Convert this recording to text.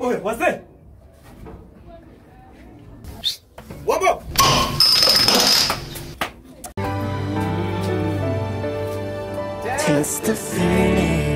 Oi, what's that? Whoop up! Just a feeling.